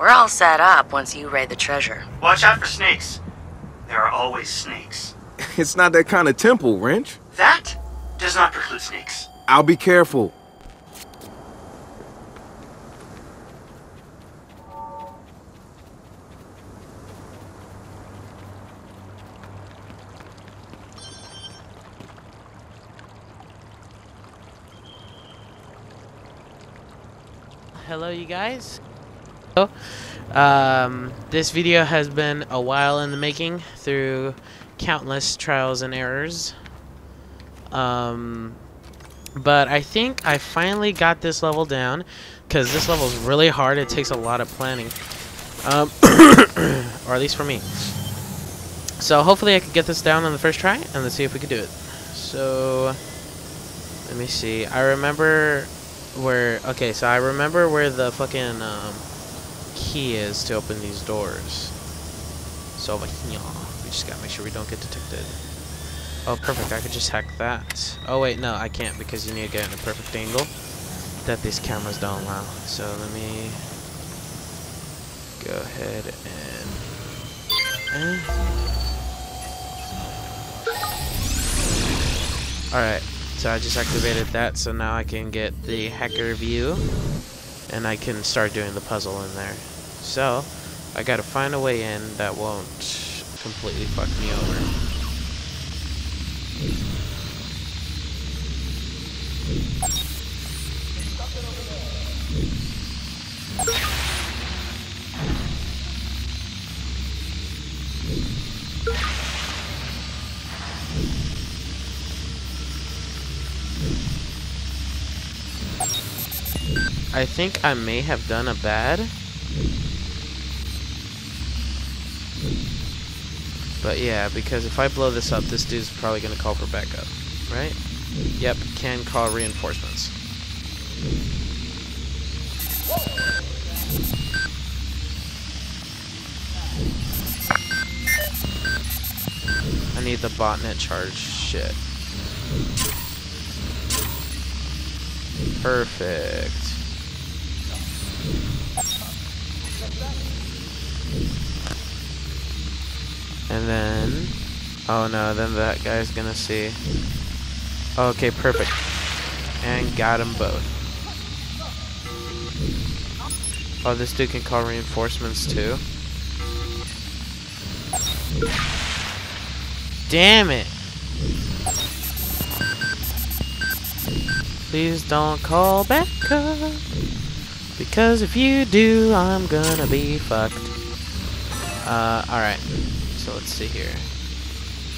We're all set up once you raid the treasure. Watch out for snakes. There are always snakes. It's not that kind of temple, Wrench. That does not preclude snakes. I'll be careful. hello you guys um, this video has been a while in the making through countless trials and errors. Um, but I think I finally got this level down because this level is really hard. It takes a lot of planning. Um, or at least for me. So hopefully I could get this down on the first try and let's see if we can do it. So let me see. I remember where okay so I remember where the fucking um, key is to open these doors. So over here we just gotta make sure we don't get detected. Oh perfect. I could just hack that. Oh wait no I can't because you need to get in a perfect angle that these cameras don't allow. So let me go ahead and, eh. and alright so I just activated that, so now I can get the hacker view, and I can start doing the puzzle in there. So, I gotta find a way in that won't completely fuck me over. I think I may have done a bad. But yeah, because if I blow this up, this dude's probably going to call for backup. Right? Yep, can call reinforcements. I need the botnet charge shit. Perfect. And then... Oh no, then that guy's gonna see. Okay, perfect. And got them both. Oh, this dude can call reinforcements too. Damn it! Please don't call back. Because if you do, I'm gonna be fucked. Uh, alright. So let's see here.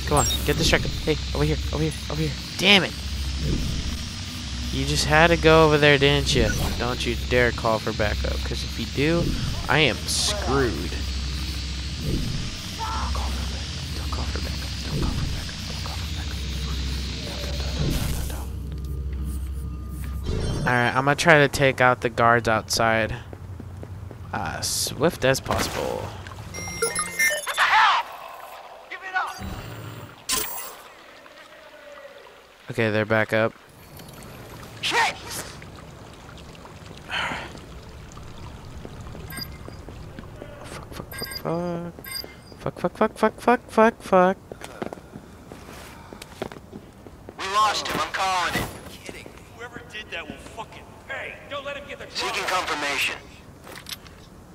Come on, get distracted. Hey, over here, over here, over here. Damn it! You just had to go over there, didn't you? Don't you dare call for backup, because if you do, I am screwed. Alright, I'm gonna try to take out the guards outside. Uh, swift as possible. Okay, they're back up. Fuck, fuck, fuck, fuck. Fuck, fuck, fuck, fuck, fuck, fuck, fuck. We lost him, I'm calling it. Kidding. Whoever did that will fucking... Hey, don't let him get the drop. Seeking confirmation.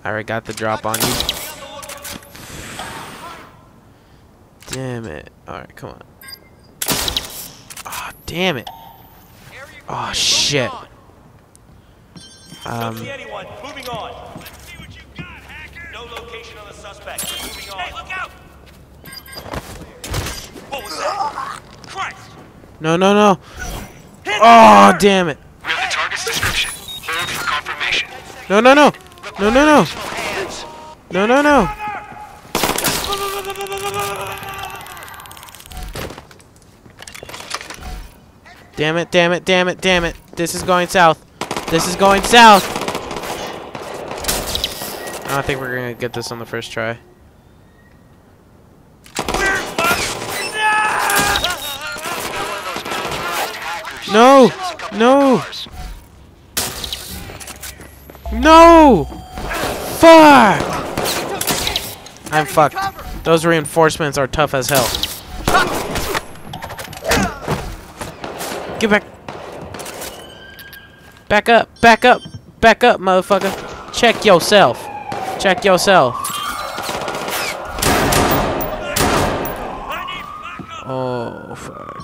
I already got the drop on you. Damn it. Alright, come on. Oh, damn it. Oh, shit. Um... Moving on. No location on the suspect. Moving on. Hey, look out! What was that? Christ! No, no, no. Oh, damn it. No, no, no. No, no, no. No, no, no. Damn it, damn it, damn it, damn it. This is going south. This is going south. I don't think we're going to get this on the first try. No! No! No! Fuck! I'm fucked. Those reinforcements are tough as hell. Get back. Back up. Back up. Back up, motherfucker. Check yourself. Check yourself. Oh, fuck.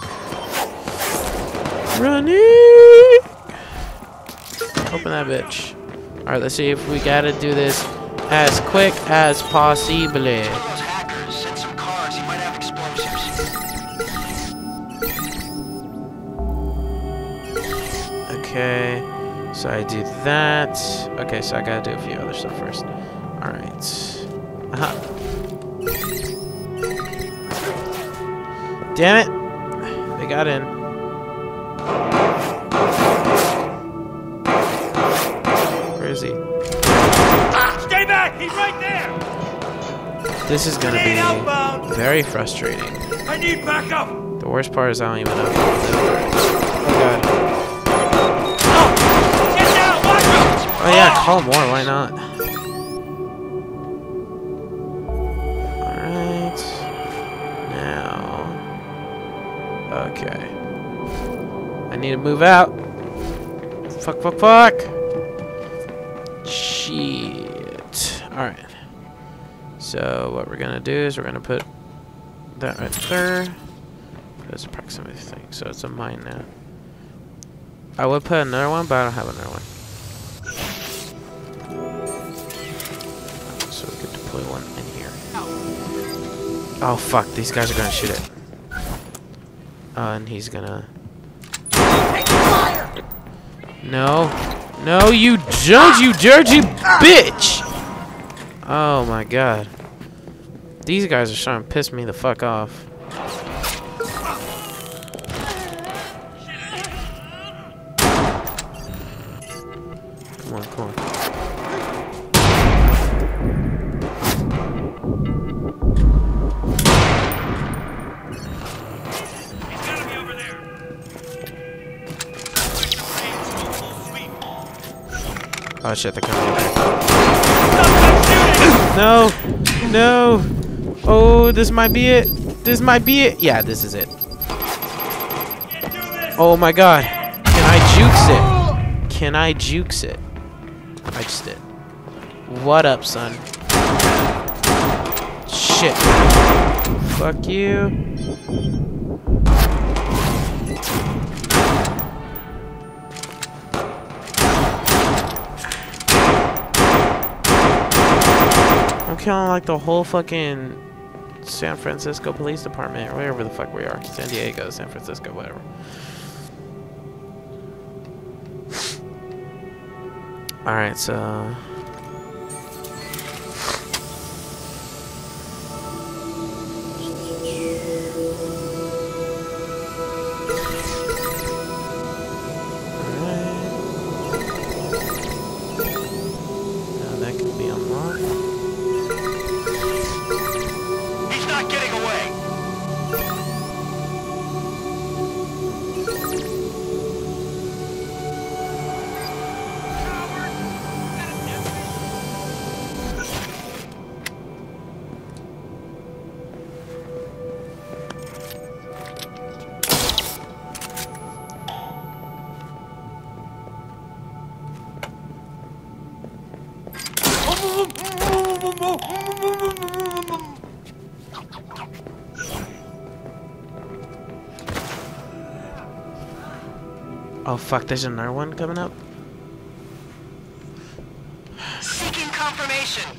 Running! Open that bitch. Alright, let's see if we gotta do this as quick as possible. Okay, so I do that. Okay, so I gotta do a few other stuff first. Alright. Uh-huh. Damn it! They got in. This is gonna be very frustrating. I need backup! The worst part is I don't even know. if I'll live. Oh god. Get down! Watch him! Oh yeah, call more, why not? Alright. Now. Okay. I need to move out. Fuck, fuck, fuck! So, what we're gonna do is we're gonna put that right there. That's a proximity thing, so it's a mine now. I would put another one, but I don't have another one. So we could deploy one in here. Oh fuck, these guys are gonna shoot it. Oh, and he's gonna. No. No, you don't, you dirty bitch! Oh my god. These guys are starting to piss me the fuck off. Come on, come on. Oh shit, they're coming. No! No! Oh, this might be it. This might be it. Yeah, this is it. Oh my god. Can I jukes it? Can I jukes it? I just did. What up, son? Shit. Fuck you. I'm killing like the whole fucking San Francisco Police Department or wherever the fuck we are. San Diego, San Francisco, whatever. Alright, so. Oh fuck, there's another one coming up? Seeking confirmation.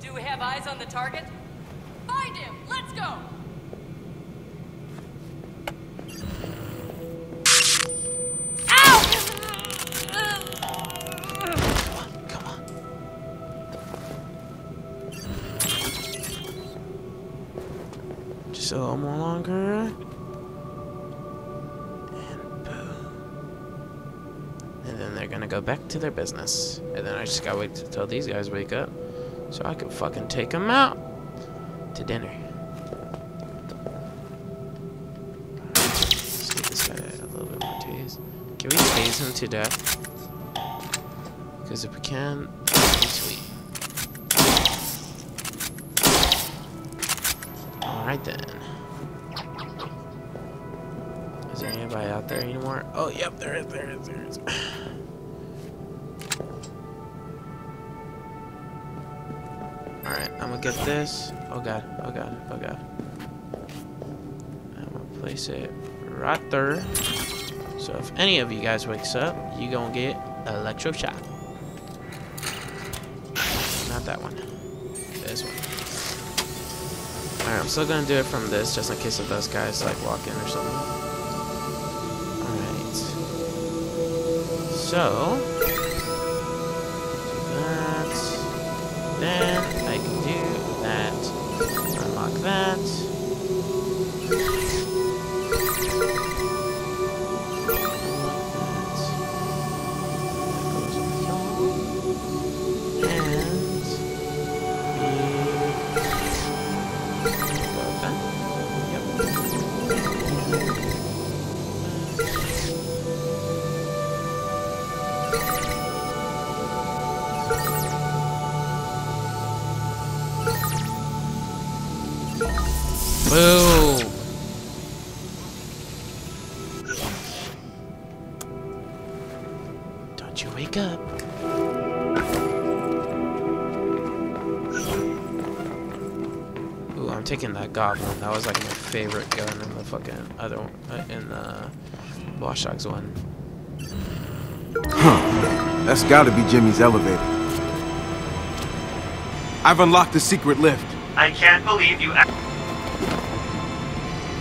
Do we have eyes on the target? Find him! Let's go! Come on. Just a little more longer. Go back to their business. And then I just gotta wait till these guys wake up. So I can fucking take them out to dinner. Let's this guy a little bit more tase. Can we tase him to death? Because if we can, that would be sweet. Alright then. Is there anybody out there anymore? Oh, yep, there is, there is, there is. I'm gonna get this. Oh god, oh god, oh god. I'm gonna place it right there. So if any of you guys wakes up, you gonna get electroshock. Not that one. This one. Alright, I'm still gonna do it from this, just in case of those guys like walk in or something. Alright. So that. Then goblin. That was like my favorite gun in the fucking other one, uh, in the Watch Dogs one. Huh. That's gotta be Jimmy's elevator. I've unlocked the secret lift. I can't believe you. act-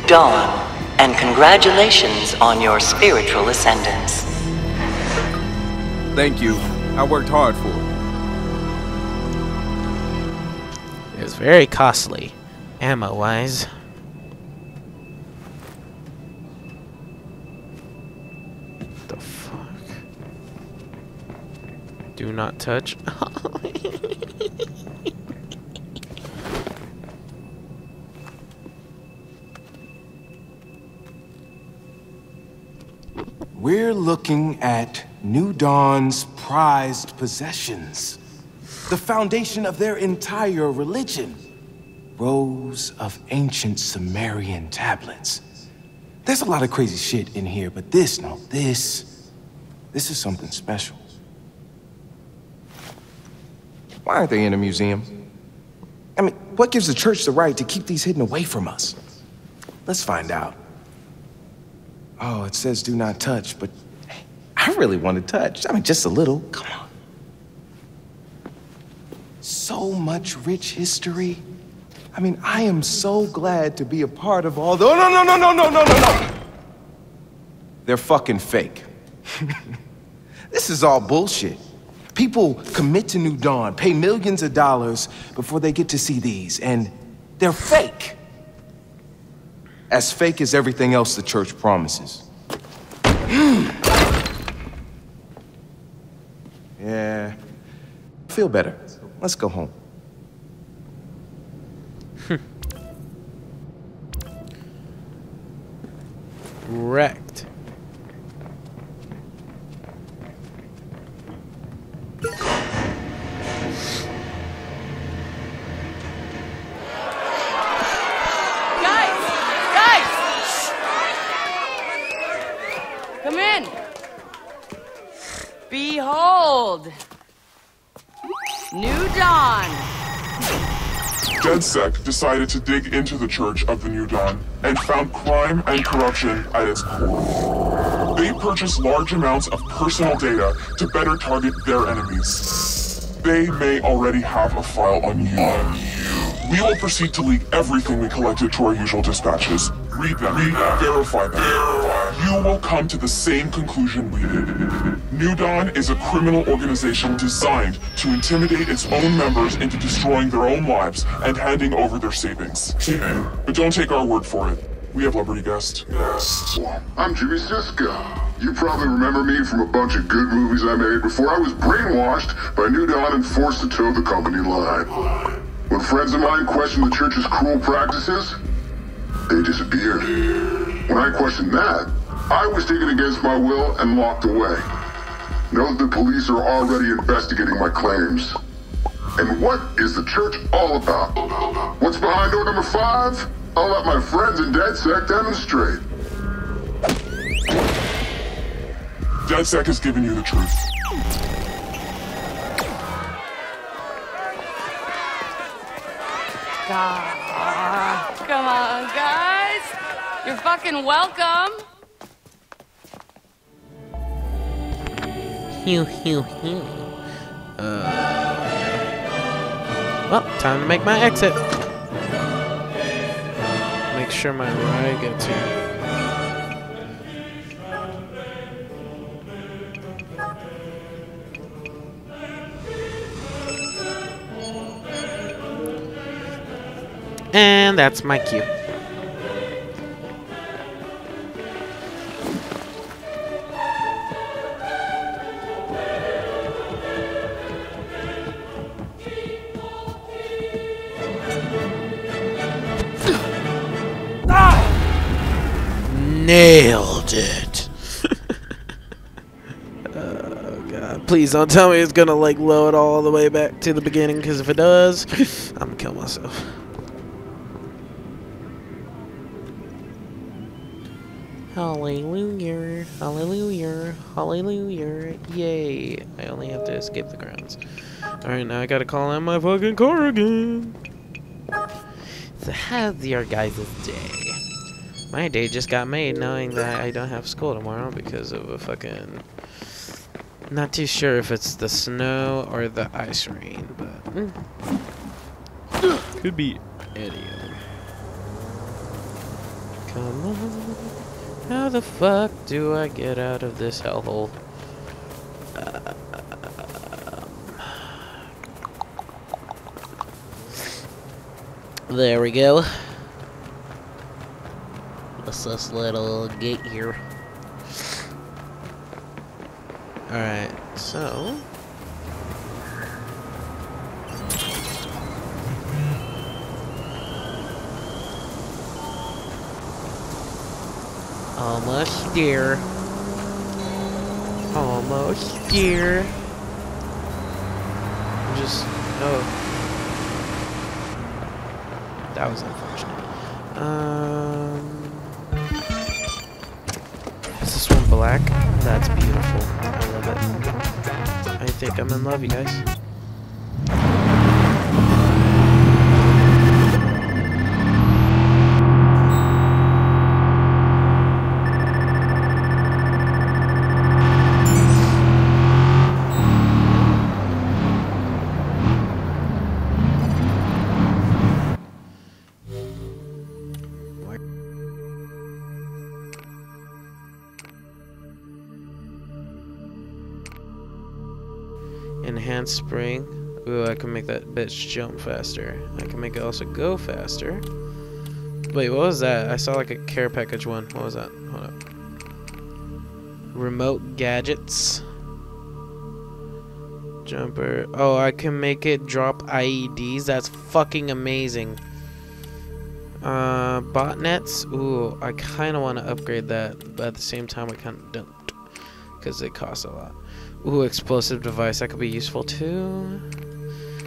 Dawn, and congratulations on your spiritual ascendance. Thank you. I worked hard for it. It was very costly, ammo-wise. The fuck? Do not touch. We're looking at New Dawn's prized possessions. The foundation of their entire religion. Rows of ancient Sumerian tablets. There's a lot of crazy shit in here, but this, no, this, this is something special. Why aren't they in a museum? I mean, what gives the church the right to keep these hidden away from us? Let's find out. Oh, it says do not touch, but I really want to touch. I mean, just a little. Come on. So much rich history. I mean, I am so glad to be a part of all the. Oh, no, no, no, no, no, no, no, no! They're fucking fake. this is all bullshit. People commit to New Dawn, pay millions of dollars before they get to see these, and they're fake. As fake as everything else the church promises. yeah. Feel better. Let's go home. Wrecked. Guys! Guys! Come in! Behold! New Dawn! DedSec decided to dig into the Church of the New Dawn and found crime and corruption at its core. They purchased large amounts of personal data to better target their enemies. They may already have a file on you. On you. We will proceed to leak everything we collected to our usual dispatches. Read them, Read them. verify them. You will come to the same conclusion we did. New Dawn is a criminal organization designed to intimidate its own members into destroying their own lives and handing over their savings. But don't take our word for it. We have a Liberty Guest. Yes. I'm Jimmy Siska. You probably remember me from a bunch of good movies I made before I was brainwashed by New Dawn and forced to toe the company line. When friends of mine questioned the church's cruel practices, they disappeared. When I questioned that, I was taken against my will and locked away. Know that the police are already investigating my claims. And what is the church all about? What's behind door number five? I'll let my friends in DedSec demonstrate. DedSec has given you the truth. Come on, guys. You're fucking welcome. Hew, hew, hew. Well, time to make my exit. Make sure my ride gets here. And that's my cue. Nailed it. oh god. Please don't tell me it's gonna like load all the way back to the beginning, because if it does, I'm gonna kill myself. Hallelujah, hallelujah, hallelujah, yay. I only have to escape the grounds. Alright, now I gotta call out my fucking car again. So how's your guys' day? My day just got made knowing that I don't have school tomorrow because of a fucking... Not too sure if it's the snow or the ice rain, but... mm. Could be any of them. Come on. How the fuck do I get out of this hellhole? Um, there we go. What's this little gate here? Alright, so... Almost there. Almost there. Just oh, that was unfortunate. Um, black? That's beautiful. I love it. I think I'm in love, you guys. Spring. Ooh, I can make that bitch jump faster. I can make it also go faster. Wait, what was that? I saw like a care package one. What was that? Hold up. Remote gadgets. Jumper. Oh, I can make it drop IEDs. That's fucking amazing. Uh, botnets. Ooh, I kind of want to upgrade that, but at the same time, I kind of don't. Because it costs a lot. Ooh, explosive device. That could be useful too.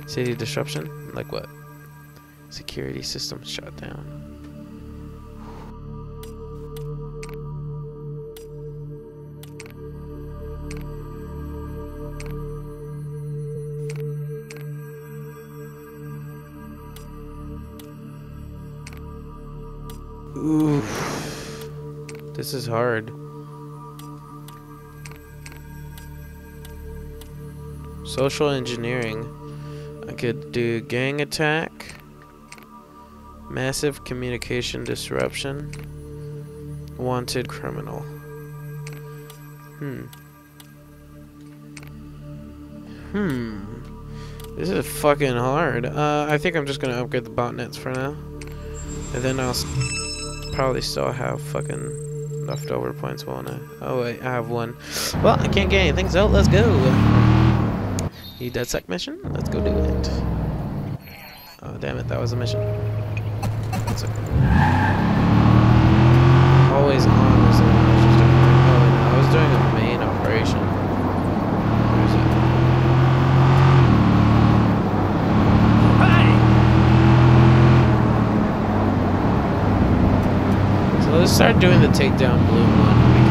City disruption? Like what? Security system shut down. Oof. This is hard. Social engineering. I could do gang attack. Massive communication disruption. Wanted criminal. Hmm. Hmm. This is fucking hard. Uh, I think I'm just gonna upgrade the botnets for now. And then I'll probably still have fucking leftover points, won't I? Oh wait, I have one. Well, I can't get anything, so let's go. You DedSec mission? Let's go do it. Oh damn it, that was a mission. That's okay. Always on I was just doing. Oh no, I was doing a main operation. Where is it? Hey! So let's start doing the takedown blue one.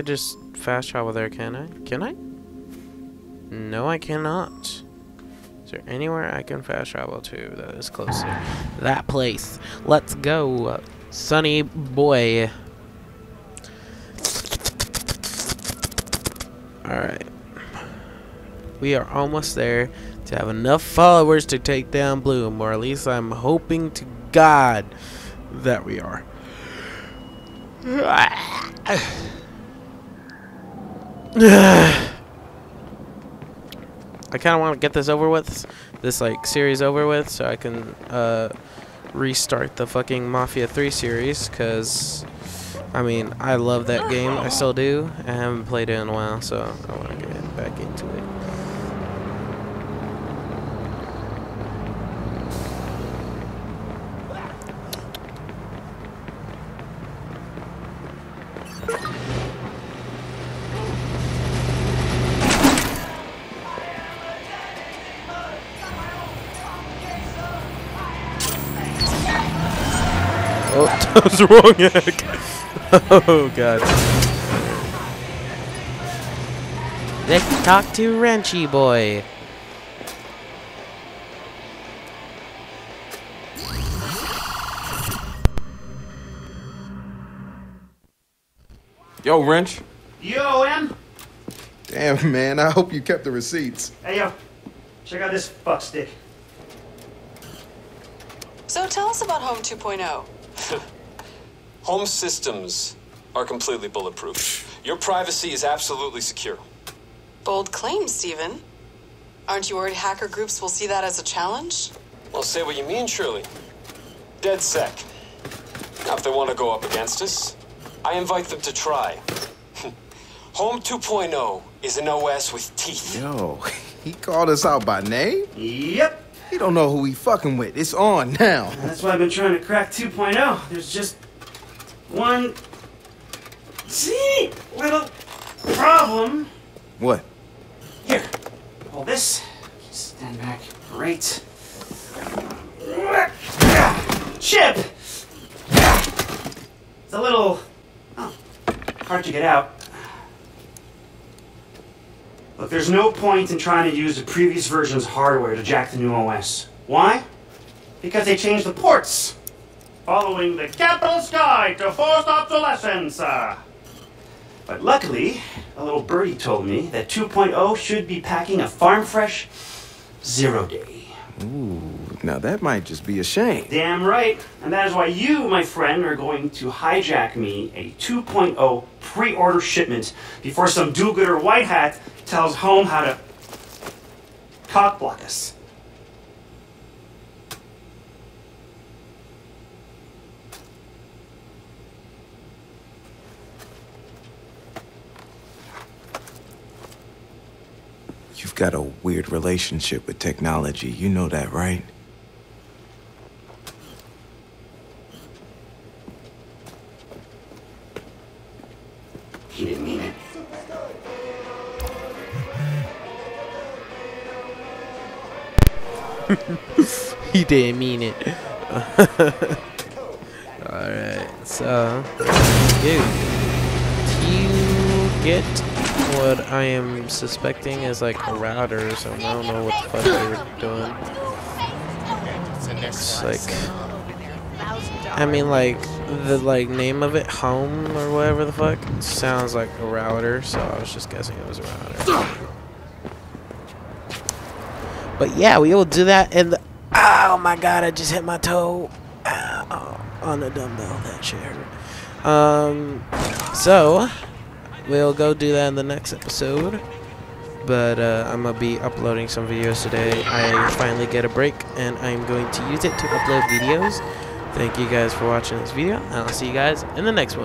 Could just fast travel there, can I? Can I? No, I cannot. Is there anywhere I can fast travel to that is closer? That place. Let's go, sunny boy. Alright. We are almost there to have enough followers to take down Blume, or at least I'm hoping to God that we are. I kind of want to get this over with, this like series over with, so I can uh, restart the fucking Mafia 3 series, because I mean, I love that game. I still do. I haven't played it in a while, so I want to get back into it. Oh, that was the wrong egg. oh god. Let's talk to Wrenchy boy. Yo, Wrench. Yo, M. Damn, man. I hope you kept the receipts. Hey, yo. Check out this fuck stick. So tell us about Haum 2.0. Haum systems are completely bulletproof. Your privacy is absolutely secure. Bold claim, Steven. Aren't you worried hacker groups will see that as a challenge? Well, say what you mean, Shirley. DedSec. Now, if they want to go up against us, I invite them to try. Haum 2.0 is an OS with teeth. Yo, he called us out by name? Yep. He don't know who he fucking with. It's on now. That's why I've been trying to crack 2.0. There's just one see little problem. What? Here, hold this. Stand back. Great. Chip. It's a little oh, hard to get out. Look, there's no point in trying to use the previous version's hardware to jack the new OS. Why? Because they changed the ports. Following the capitalist guide to forced obsolescence. But luckily, a little birdie told me that 2.0 should be packing a farm fresh zero day. Ooh, now that might just be a shame. Damn right. And that is why you, my friend, are going to hijack me a 2.0 pre order shipment before some do gooder white hat tells Haum how to cock block us. Got a weird relationship with technology. You know that, right? He didn't mean it. he didn't mean it. Alright, so you you get what I am suspecting is like a router, so I don't know what the fuck they were doing. It's like I mean like the like name of it, Haum or whatever the fuck, sounds like a router, so I was just guessing it was a router. But yeah, we will do that the Oh my god, I just hit my toe Ow, on the dumbbell. That shit hurt. Um, so we'll go do that in the next episode. But uh, I'm gonna be uploading some videos today. I finally get a break, and I'm going to use it to upload videos. Thank you guys for watching this video, and I'll see you guys in the next one.